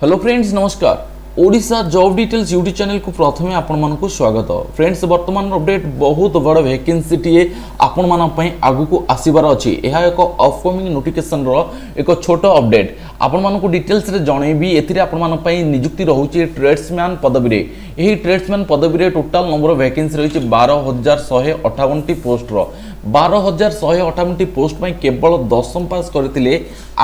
Hello friends নমস্কার Odisha job details YouTube চ্যানেলকে প্রথমে আপনার স্বাগত ফ্রেন্ডস বর্তমান অপডেট বহুত বড় ভ্যাকেন্সিটিয়ে আপনার আগুক আসবার অপকমিং নোটিফিকেসনর এক ছোট অপডেট ନୋଟିଫିକେସନର ଏକ ଛୋଟ ଅପଡେଟ୍ ଆପଣମାନଙ୍କୁ ଡିଟେଲ୍ସରେ ଜଣେଇବି ଏଥିରେ ଆପଣମାନଙ୍କ ପାଇଁ ନିଯୁକ୍ତି ରହୁଛି ଟ୍ରେଡ୍ସମ୍ୟାନ୍ ପଦବୀରେ ଏହି ଟ୍ରେଡ୍ସମ୍ୟାନ୍ ପଦବୀରେ ଟୋଟାଲ୍ ନମ୍ବର ଅଫ୍ ଭ୍ୟାକେନ୍ସି ରହିଛି ବାର ହଜାର ଶହେ ଅଠାବନଟି ପୋଷ୍ଟର ବାର ହଜାର ଶହେ ଅଠାବନଟି ପୋଷ୍ଟ ପାଇଁ କେବଳ ଦଶମ ପାସ୍ କରିଥିଲେ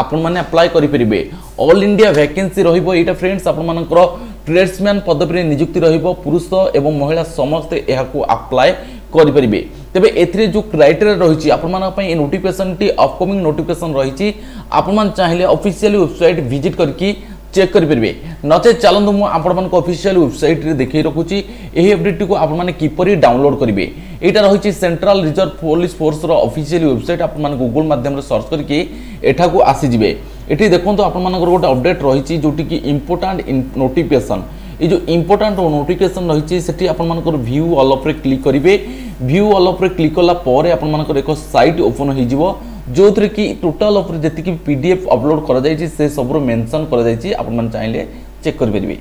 ଆପଣମାନେ ଆପ୍ଲାଏ କରିପାରିବେ ଅଲ୍ ଇଣ୍ଡିଆ ଭ୍ୟାକେନ୍ସି ରହିବ ଏଇଟା ଫ୍ରେଣ୍ଡସ୍ ଆପଣମାନଙ୍କର ଟ୍ରେଡ୍ସମ୍ୟାନ୍ ପଦବୀରେ ନିଯୁକ୍ତି ରହିବ ପୁରୁଷ ଏବଂ ମହିଳା ସମସ୍ତେ ଏହାକୁ ଆପ୍ଲାଏ କରିପାରିବେ ତେବେ ଏଥିରେ ଯେଉଁ କ୍ରାଇଟେରିଆ ରହିଛି ଆପଣମାନଙ୍କ ପାଇଁ ଏ ନୋଟିଫିକେସନଟି ଅପକମିଂ ନୋଟିଫିକେସନ ରହିଛି। ଆପଣମାନେ ଚାହିଁଲେ ଅଫିସିଆଲି ୱେବସାଇଟ୍ ଭିଜିଟ୍ କରିକି ଚେକ୍ କରିପାରିବେ। ନଚେତ୍ ଚାଲନ୍ତୁ ମୁଁ ଆପଣମାନଙ୍କ ଅଫିସିଆଲ ୱେବସାଇଟ୍ରେ ଦେଖାଇ ରଖୁଛି। ଏହି ଅପଡେଟ୍ଟିକୁ ଆପଣମାନେ କିପରି ଡାଉନଲୋଡ୍ କରିବେ? ଏଇଟା ରହିଛି ସେଣ୍ଟ୍ରାଲ ରିଜର୍ଭ ପୋଲିସ ଫୋର୍ସର ଅଫିସିଆଲି ୱେବସାଇଟ୍ ଆପଣମାନେ ଗୁଗୁଲ ମାଧ୍ୟମରେ ସର୍ଚ୍ଚ କରିକି ଏଠାକୁ ଆସିଯିବେ। ଏଠି ଦେଖନ୍ତୁ ଆପଣମାନଙ୍କର ଗୋଟେ ଅପଡେଟ୍ ରହିଛି ଯେଉଁଠିକି ଇମ୍ପୋର୍ଟାଣ୍ଟ ନୋଟିଫିକେସନ୍ এই যে ইম্পর্টাট নোটিফিকেসন রয়েছে সেটি আপনার ভিউ অল উপরে ক্লিক করবে ভিউ অল উপরে ক্লিক কলা পরে আপনার এক সাইট ওপন হয়ে যাব ଯେଉଁଥିରେ କି ଟୋଟାଲ୍ ଉପରେ ଯେତିକି ପି ଡି ଏଫ୍ ଅପଲୋଡ଼ କରାଯାଇଛି ସେ ସବୁର ମେନସନ୍ କରାଯାଇଛି ଆପଣମାନେ ଚାହିଁଲେ ଚେକ୍ କରିପାରିବେ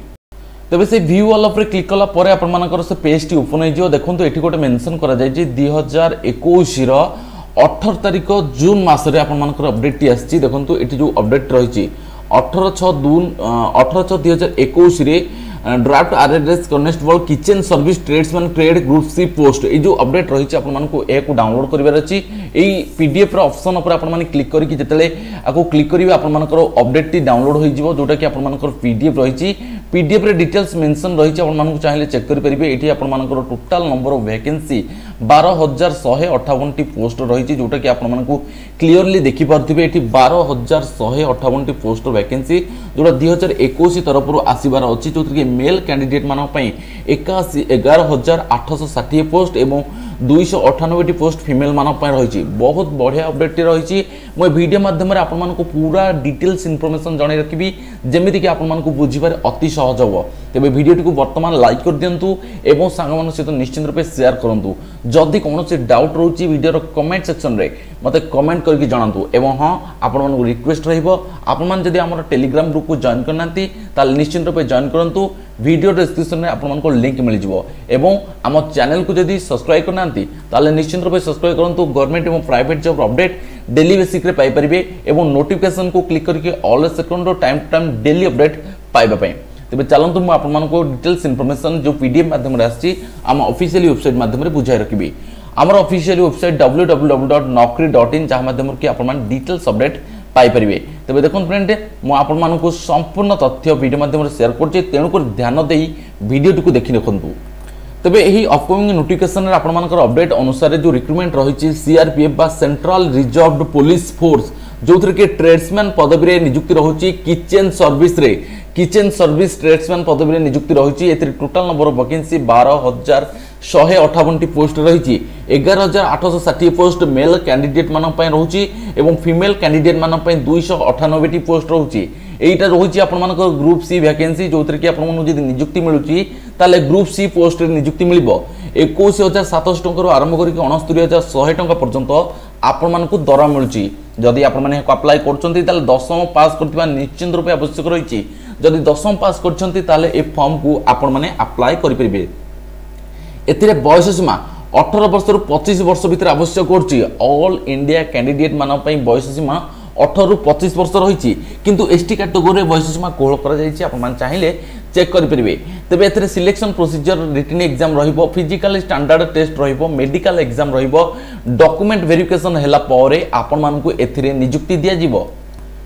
ତେବେ ସେ ଭିୟୁ ଅଲ୍ ଉପରେ କ୍ଲିକ୍ କଲା ପରେ ଆପଣମାନଙ୍କର ସେ ପେଜ୍ଟି ଓପନ୍ ହେଇଯିବ ଦେଖନ୍ତୁ ଏଠି ଗୋଟେ ମେନସନ୍ କରାଯାଇଛି ଦୁଇ ହଜାର ଏକୋଇଶର ଅଠର ତାରିଖ ଜୁନ୍ ମାସରେ ଆପଣମାନଙ୍କର ଅପଡେଟ୍ଟି ଆସିଛି ଦେଖନ୍ତୁ ଏଠି ଯେଉଁ ଅପଡେଟ୍ ରହିଛି ଅଠର ଛଅ ଜୁନ୍ ଅଠର ଛଅ ଦୁଇ ହଜାର ଏକୋଇଶରେ draft RS constable kitchen service tradesman trade group C post এই যে অপডেট রয়েছে আপনার এখন ডাউনলোড করবার অছি এই পিডিএফ অপসন উপরে আপনার ক্লিক করি যেতবে আকু ক্লিক করবে আপনার অপডেটটি ডাউনলোড হয়ে যাব যেটাকি আপনার পিডিএফ রয়েছে। পিডিএফ রে ডিটেলস মেনশন রয়েছে আপনার চাইলে চেক করে পারবে এটি আপনার টোটাল নম্বর অফ ভ্যাকেন্সি বার হাজার শহে অঠাবনটি পোস্ট রয়েছে যেটাকি আপনার ক্লিয়রলি দেখিপারে এটি বার হাজার শহে অঠাবনটি পোস্ট ভ্যাকেন্সি যেটা দুই হাজার একুশ তরফর আসবার অছি যে মেল ক্যান্ডিডেট মান একাশি এগার হাজার আঠশ ষাঠিয়ে পোস্ট এবং দুইশ অঠানব্বইটি পোস্ট ফিমেল মান রয়েছে। বহুত বঢ়িয়া অপডেটটি রয়েছে। মু ভিডিও মাধ্যমে আপনার পুরা ডিটেলস ইনফরমেশন জন রাখবি যেমিতিকি আপনার বুঝিবার অতি সহজ হব। তবে ভিডিওটি বর্তমান লাইক করে দিও এবং সাংমান সহ নিশ্চিত রূপে সেয়ার করতু যদি কৌশি ডাউট রয়েছে ভিডিওর কমেন্ট সেকশনে মতো কমেন্ট করি জানাতু এবং হ্যাঁ আপনার রিকোয়েস্ট রহব। আপনার যদি আমার টেলিগ্রাম গ্রুপকে জয়েন করনা ତାହେଲେ ନିଶ୍ଚିନ୍ତ ରୂପେ ଜଏନ୍ କରନ୍ତୁ ଭିଡ଼ିଓ ଡେସ୍କ୍ରିପ୍ସନ୍ରେ ଆପଣମାନଙ୍କୁ ଲିଙ୍କ୍ ମିଳିଯିବ ଏବଂ ଆମ ଚ୍ୟାନେଲକୁ ଯଦି ସବସ୍କ୍ରାଇବ୍ କରିନାହାନ୍ତି ତାହେଲେ ନିଶ୍ଚିନ୍ତ ରୂପେ ସବସ୍କ୍ରାଇବ୍ କରନ୍ତୁ ଗଭର୍ଣ୍ଣମେଣ୍ଟ ଏବଂ ପ୍ରାଇଭେଟ୍ ଜବ୍ ଅପଡେଟ୍ ଡେଲି ବେସିକ୍ରେ ପାଇପାରିବେ ଏବଂ ନୋଟିଫିକେସନ୍କୁ କ୍ଲିକ୍ କରିକି ଅଲ୍ ସେକେଣ୍ଡର time to time daily update ପାଇବା ପାଇଁ ତେବେ ଚାଲନ୍ତୁ ମୁଁ ଆପଣମାନଙ୍କୁ ଡିଟେଲ୍ସ ଇନଫର୍ମେସନ୍ ଯେଉଁ ପି ଡି ଏଫ୍ ମାଧ୍ୟମରେ ଆସିଛି ଆମ ଅଫିସିଆଲି ୱେବସାଇଟ୍ ମାଧ୍ୟମରେ ବୁଝାଇ ରଖିବି। ଆମର officially website W W W dot Naukri dot in ଯାହା ମାଧ୍ୟମରେ କି ଆପଣମାନେ ଡିଟେଲ୍ସ ଅପଡେଟ୍ ପାଇପାରିବେ ତେବେ ଦେଖନ୍ତୁ ଫ୍ରେଣ୍ଡ ମୁଁ ଆପଣମାନଙ୍କୁ ସମ୍ପୂର୍ଣ୍ଣ ତଥ୍ୟ ଭିଡ଼ିଓ ମାଧ୍ୟମରେ ସେୟାର କରୁଛି ତେଣୁକରି ଧ୍ୟାନ ଦେଇ ଭିଡ଼ିଓଟିକୁ ଦେଖି ରଖନ୍ତୁ ତେବେ ଏହି ଅପକମିଂ ନୋଟିଫିକେସନରେ ଆପଣମାନଙ୍କର ଅପଡେଟ୍ ଅନୁସାରେ ଯେଉଁ ରିକ୍ରୁଟମେଣ୍ଟ ରହିଛି ସିଆର୍ପିଏଫ୍ ବା ସେଣ୍ଟ୍ରାଲ ରିଜର୍ଭଡ ପୋଲିସ ଫୋର୍ସ ଯେଉଁଥିରେ କି ଟ୍ରେଡ୍ସମ୍ୟାନ୍ ପଦବୀରେ ନିଯୁକ୍ତି ରହୁଛି କିଚେନ୍ ସର୍ଭିସରେ কিচেন সর্ভিস ট্রেডসম্যান পদবীরে নিযুক্তি রয়েছে এতে টোটাল নম্বর অফ ভ্যাকেন্সি বার হাজার ଶହେ ଅଠାବନଟି ପୋଷ୍ଟ ରହିଛି ଏଗାର ହଜାର ଆଠଶହ ଷାଠିଏ ପୋଷ୍ଟ ମେଲ୍ କ୍ୟାଣ୍ଡିଡେଟ୍ମାନଙ୍କ ପାଇଁ ରହୁଛି ଏବଂ ଫିମେଲ୍ କ୍ୟାଣ୍ଡିଡେଟ୍ମାନଙ୍କ ପାଇଁ ଦୁଇଶହ ଅଠାନବେଟି ପୋଷ୍ଟ ରହୁଛି। এইটা রয়েছে আপনার গ্রুপ সি ভ্যাকেন্সি যেতে কি আপনার যদি নিযুক্তি মিলুচি তাহলে গ্রুপ সি পোস্টে নিযুক্তি মিলব একুশ হাজার সাতশ টাকার আরম্ভ করি অনস্তরি হাজার শহে টাকা পর্যন্ত আপনার দরা মিলুচি যদি আপনার আপ্লাই করছেন তাহলে দশম পাস করতে নিশ্চিন্ত রূপে আবশ্যক রয়েছে যদি দশম পাস করছেন তাহলে এই ফর্মকু আপনার আপ্লাই করে ଏଥିରେ ବୟସ ସୀମା ଅଠର ବର୍ଷରୁ ପଚିଶ ବର୍ଷ ଭିତରେ ଆବଶ୍ୟକ କରୁଛି। ଅଲ୍ ଇଣ୍ଡିଆ କ୍ୟାଣ୍ଡିଡେଟ୍ ମାନଙ୍କ ପାଇଁ ବୟସ ସୀମା ଅଠରରୁ ପଚିଶ ବର୍ଷ ରହିଛି। କିନ୍ତୁ ଏସ୍ ଟି କାଟେଗୋରୀରେ ବୟସ ସୀମା କୋହଳ କରାଯାଇଛି। ଆପଣମାନେ ଚାହିଁଲେ চেক କରିପାରିବେ। ତେବେ ଏଥିରେ ସିଲେକ୍ସନ୍ ପ୍ରୋସିଜିଅର ରିଟିନ୍ ଏକ୍ଜାମ୍ ରହିବ ଫିଜିକାଲି ଷ୍ଟାଣ୍ଡାର୍ଡ ଟେଷ୍ଟ ରହିବ ମେଡିକାଲ ଏକ୍ଜାମ୍ ରହିବ। ଡକୁମେଣ୍ଟ ଭେରିଫିକେସନ୍ ହେଲା ପରେ ଆପଣମାନଙ୍କୁ ଏଥିରେ ନିଯୁକ୍ତି ଦିଆଯିବ।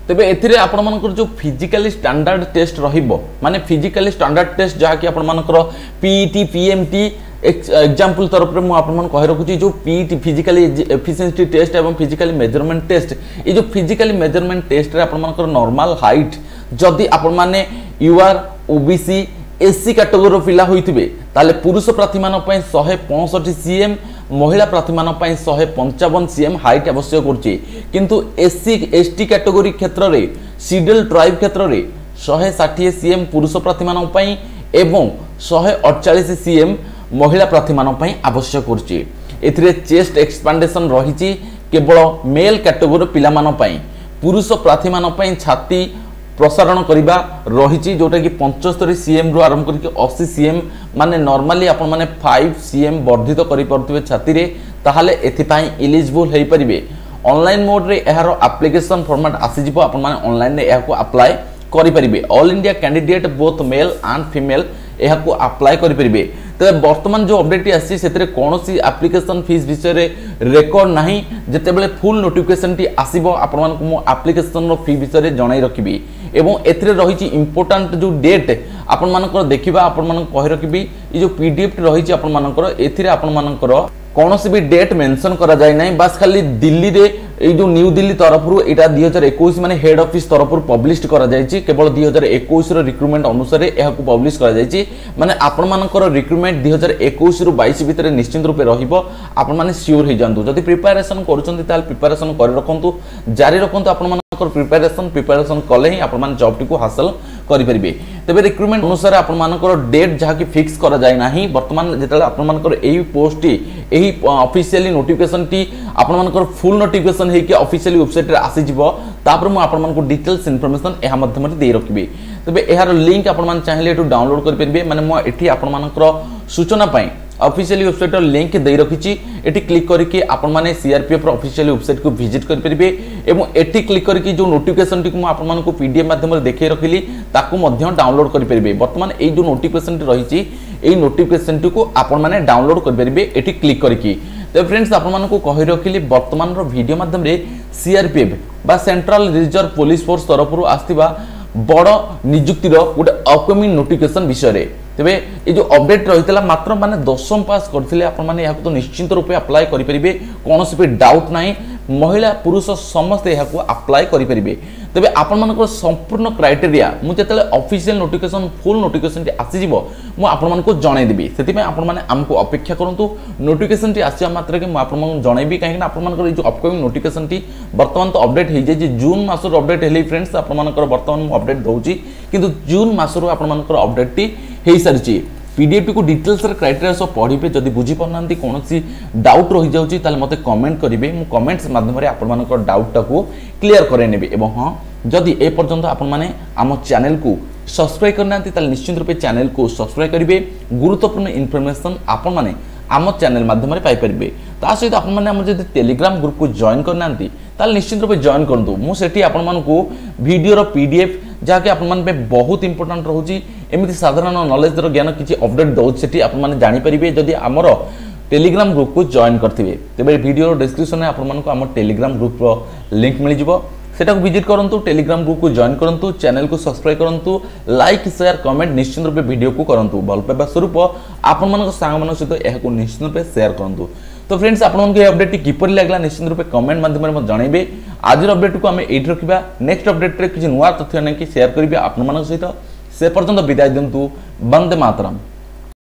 ତେବେ ଏଥିରେ ଆପଣମାନଙ୍କର ଯେଉଁ ଫିଜିକାଲି ଷ୍ଟାଣ୍ଡାର୍ଡ ଟେଷ୍ଟ ରହିବ ମାନେ ଫିଜିକାଲି ଷ୍ଟାଣ୍ଡାର୍ଡ ଟେଷ୍ଟ ଯାହାକି ଆପଣମାନଙ୍କର ପିଇଟି ପିଏମ୍ଟି ଏକ୍ଜାମ୍ପଲ୍ ତରଫରେ ମୁଁ ଆପଣମାନଙ୍କୁ କହି ରଖୁଛି ଯେଉଁ ପିଇଟି ଫିଜିକାଲି ଏଫିସିଏନ୍ସି ଟେଷ୍ଟ ଏବଂ ଫିଜିକାଲି ମେଜରମେଣ୍ଟ ଟେଷ୍ଟ ଏଇ ଯେଉଁ ଫିଜିକାଲି ମେଜରମେଣ୍ଟ ଟେଷ୍ଟରେ ଆପଣମାନଙ୍କର ନର୍ମାଲ ହାଇଟ୍ ଯଦି ଆପଣମାନେ ୟୁ ଆର୍ ওবিসি এসসি ক্যাটেগোরির পিলা হইতিবে তাহলে পুরুষ প্রার্থীমান শহে পঁয়ষঠি সিএম মহিলা প্রার্থীমান শহে পঞ্চাবন সিএম হাইট আবশ্যক করছে। কিন্তু এসসি এসটি ক্যাটেগোরি ক্ষেত্রে সিডেল ট্রাইব ক্ষেত্রে শহে ষাঠিয়ে সিএম পুরুষ প্রার্থীমান এবং শহে অড়চাশ সিএম মহিলা প্রার্থীমান আবশ্যক করছে। এতে চেস্ট এক্সপান্ডেসন রয়েছে কেবল মেল ক্যাটেগোরি পিলামান পুরুষ প্রার্থীমান ছাতি ପ୍ରସାରଣ କରିବା ରହିଛି ଯେଉଁଟାକି ପଞ୍ଚସ୍ତରୀ ସିଏମ୍ରୁ ଆରମ୍ଭ କରିକି ଅଶୀ ସିଏମ୍ ମାନେ ନର୍ମାଲି ଆପଣମାନେ ଫାଇଭ୍ ସିଏମ୍ ବର୍ଦ୍ଧିତ କରିପାରୁଥିବେ ଛାତିରେ ତାହେଲେ ଏଥିପାଇଁ ଇଲିଜିବୁଲ୍ ହୋଇପାରିବେ। ଅନଲାଇନ୍ ମୋଡ଼୍ରେ ଏହାର ଆପ୍ଲିକେସନ୍ ଫର୍ମାଟ୍ ଆସିଯିବ ଆପଣମାନେ ଅନଲାଇନ୍ରେ ଏହାକୁ ଆପ୍ଲାଏ କରିପାରିବେ। All India candidate both male and female ଏହାକୁ ଆପ୍ଲାଏ କରିପାରିବେ। ତେବେ ବର୍ତ୍ତମାନ ଯେଉଁ ଅପଡେଟ୍ଟି ଆସିଛି ସେଥିରେ କୌଣସି ଆପ୍ଲିକେସନ୍ ଫିସ୍ ବିଷୟରେ ରେକର୍ଡ ନାହିଁ। ଯେତେବେଳେ ଫୁଲ୍ ନୋଟିଫିକେସନ୍ଟି ଆସିବ ଆପଣମାନଙ୍କୁ ମୁଁ ଆପ୍ଲିକେସନ୍ର ଫି ବିଷୟରେ ଜଣାଇ ରଖିବି। ଏବଂ ଏଥିରେ ରହିଛି ଇମ୍ପୋର୍ଟାଣ୍ଟ ଯେଉଁ ଡେଟ୍ ଆପଣମାନଙ୍କର ଦେଖିବା ଆପଣମାନଙ୍କୁ କହି ରଖିବି ଏ ଯେଉଁ ପି ଡି ଏଫ୍ଟି ରହିଛି ଆପଣମାନଙ୍କର ଏଥିରେ ଆପଣମାନଙ୍କର କୌଣସି ବି ଡେଟ୍ ମେନସନ୍ କରାଯାଇ ନାହିଁ। ବାସ୍ ଖାଲି ଦିଲ୍ଲୀରେ এই যে নিউ দিল্লী তরফর, এটা দুই হাজার একুশ মানে হেড অফিস তরফর পব্লিশ করা যাই কেবল দুই হাজার একুশর রিক্রুটমেন্ট অনুসারে এখন পব্লিশ করা যাই মানে আপনার রিক্রুটমেন্ট দুই হাজার একুশ রু বাইশ ভিতরে নিশ্চিন্ত রূপে রহব আপনার সিওর হয়ে যাতে যদি প্রিপারেসন করছেন তাহলে প্রিপারেসন করে রাখুন জারি রাখুন আপনার প্রিপারেসন প্রিপারেসন কলে হি আপনার জবটি হাসল କରିପାରିବେ ତେବେ ରିକ୍ରୁଟମେଣ୍ଟ ଅନୁସାରେ ଆପଣମାନଙ୍କର ଡେଟ୍ ଯାହାକି ଫିକ୍ସ କରାଯାଇ ନାହିଁ ବର୍ତ୍ତମାନ ଯେତେବେଳେ ଆପଣମାନଙ୍କର ଏହି ପୋଷ୍ଟଟି ଏହି ଅଫିସିଆଲି ନୋଟିଫିକେସନଟି ଆପଣମାନଙ୍କର ଫୁଲ୍ ନୋଟିଫିକେସନ ହେଇକି ଅଫିସିଆଲି ୱେବସାଇଟ୍ରେ ଆସିଯିବ ତାପରେ ମୁଁ ଆପଣମାନଙ୍କୁ ଡିଟେଲ୍ସ ଇନଫର୍ମେସନ ଏହା ମାଧ୍ୟମରେ ଦେଇ ରଖିବି। ତେବେ ଏହାର ଲିଙ୍କ ଆପଣମାନେ ଚାହିଁଲେ ଏଠୁ ଡାଉନଲୋଡ୍ କରିପାରିବେ ମାନେ ମୁଁ ଏଠି ଆପଣମାନଙ୍କର ସୂଚନା ପାଇଁ অফিসিয়ালি ওয়েবসাইটর লিঙ্ক দিয়ে রাখিছি এটি ক্লিক করিকি আপনার সিআরপিএফর অফিসিয়ালি ওয়েবসাইটকে ভিজিট করে এবং এটি ক্লিক করিকি যে নোটিফিকেসনটি আপনার পিডিএফ মাধ্যমে দেখাই রাখলি তাকে ডাউনলোড করে বর্তমান এই যে নোটিফিকেসনটি রয়েছে এই নোটিফিকেসনটি আপনার ডাউনলোড করে এটি ক্লিক করিকি তো ফ্রেন্ডস আপনার কহি রাখলি বর্তমানর ভিডিও মাধ্যমে সিআরপিএফ বা সেন্ট্রাল রিজর্ভ পুলিশ ফোর্স তরফর আসবা বড় নিযুক্তির গোটে অপকমিং নোটিফিকেসন বিষয়ে ତେବେ ଏ ଯେଉଁ ଅପଡେଟ୍ ରହିଥିଲା ମାତ୍ର ମାନେ ଦଶମ ପାସ୍ କରିଥିଲେ ଆପଣମାନେ ଏହାକୁ ତ ନିଶ୍ଚିନ୍ତ ରୂପେ ଆପ୍ଲାଏ କରିପାରିବେ କୌଣସି ବି ଡାଉଟ୍ ନାହିଁ। ମହିଳା ପୁରୁଷ ସମସ୍ତେ ଏହାକୁ ଆପ୍ଲାଏ କରିପାରିବେ। ତେବେ ଆପଣମାନଙ୍କର ସମ୍ପୂର୍ଣ୍ଣ କ୍ରାଇଟେରିଆ ମୁଁ ଯେତେବେଳେ ଅଫିସିଆଲ ନୋଟିଫିକେସନ୍ ଫୁଲ୍ ନୋଟିଫିକେସନ୍ଟି ଆସିଯିବ ମୁଁ ଆପଣମାନଙ୍କୁ ଜଣାଇଦେବି। ସେଥିପାଇଁ ଆପଣମାନେ ଆମକୁ ଅପେକ୍ଷା କରନ୍ତୁ। ନୋଟିଫିକେସନ୍ଟି ଆସିବା ମାତ୍ରକେ ମୁଁ ଆପଣମାନଙ୍କୁ ଜଣାଇବି କାହିଁକିନା ଆପଣମାନଙ୍କର ଏଇ ଯେଉଁ ଅପକମିଂ ନୋଟିଫିକେସନ୍ଟି ବର୍ତ୍ତମାନ ତ ଅପଡେଟ୍ ହେଇଯାଇଛି। ଜୁନ୍ ମାସରୁ ଅପଡେଟ୍ ହେଲେ ଫ୍ରେଣ୍ଡସ୍ ଆପଣମାନଙ୍କର ବର୍ତ୍ତମାନ ମୁଁ ଅପଡେଟ୍ ଦେଉଛି। କିନ୍ତୁ ଜୁନ୍ ମାସରୁ ଆପଣମାନଙ୍କର ଅପଡେଟ୍ଟି ହେଇସାରିଛି। পিডিএফটিକୁ ଡିଟେଲ୍ସର କ୍ରାଇଟେରିଆ ସହ ପଢ଼ିବେ ଯଦି ବୁଝିପାରୁନାହାନ୍ତି କୌଣସି ଡାଉଟ୍ ରହିଯାଉଛି ତାହେଲେ ମୋତେ କମେଣ୍ଟ କରିବେ ମୁଁ କମେଣ୍ଟସ୍ ମାଧ୍ୟମରେ ଆପଣମାନଙ୍କ ଡାଉଟ୍ଟାକୁ କ୍ଲିଅର କରାଇ ନେବି ଏବଂ ହଁ ଯଦି ଏପର୍ଯ୍ୟନ୍ତ ଆପଣମାନେ ଆମ ଚ୍ୟାନେଲକୁ ସବସ୍କ୍ରାଇବ୍ କରିନାହାନ୍ତି ତାହେଲେ ନିଶ୍ଚିତ ରୂପେ ଚ୍ୟାନେଲକୁ ସବସ୍କ୍ରାଇବ୍ କରିବେ ଗୁରୁତ୍ୱପୂର୍ଣ୍ଣ ଇନଫର୍ମେସନ୍ ଆପଣମାନେ ଆମ ଚ୍ୟାନେଲ୍ ମାଧ୍ୟମରେ ପାଇପାରିବେ ତା ସହିତ ଆପଣମାନେ ଆମର ଯଦି ଟେଲିଗ୍ରାମ ଗ୍ରୁପକୁ ଜଏନ୍ କରିନାହାନ୍ତି ତାହେଲେ ନିଶ୍ଚିତ ରୂପେ ଜଏନ୍ କରନ୍ତୁ ମୁଁ ସେଠି ଆପଣମାନଙ୍କୁ ଭିଡ଼ିଓର ପି ଡି ଏଫ୍ ଯାହାକି ଆପଣମାନଙ୍କ ପାଇଁ ବହୁତ ଇମ୍ପୋର୍ଟାଣ୍ଟ ରହୁଛି ଏମିତି ସାଧାରଣ ନଲେଜର ଜ୍ଞାନ କିଛି ଅପଡେଟ୍ ଦେଉଛି ସେଠି ଆପଣମାନେ ଜାଣିପାରିବେ ଯଦି ଆମର ଟେଲିଗ୍ରାମ ଗ୍ରୁପକୁ ଜଏନ୍ କରିଥିବେ ତେବେ ଭିଡ଼ିଓର ଡିସ୍କ୍ରିପସନରେ ଆପଣମାନଙ୍କୁ ଆମ ଟେଲିଗ୍ରାମ ଗ୍ରୁପର ଲିଙ୍କ ମିଳିଯିବ সেটাকে ভিজিট করতু টেলিগ্রাম গ্রুপকে জয়েন করতু চ্যানেলকে সবসক্রাইব করতু লাইক সেয়ার কমেন্ট নিশ্চিত রূপে ভিডিওকে করতু ভাল পাইবা স্বরূপ আপনার সাংমান সহ এখন নিশ্চিত রূপে সেয়ার করতু तो फ्रेंड्स आपको ये अपडेट किपर लगेगा निश्चित रूप कमेंट मध्यम जनइबे आज अपडेट को आम ये रखा नेक्स्ट अपडेट में किसी नुआ तथ्य नहीं सेयार करेंगे आपण सहित से पर्यटन विदाय दिंतु वंदे मातरम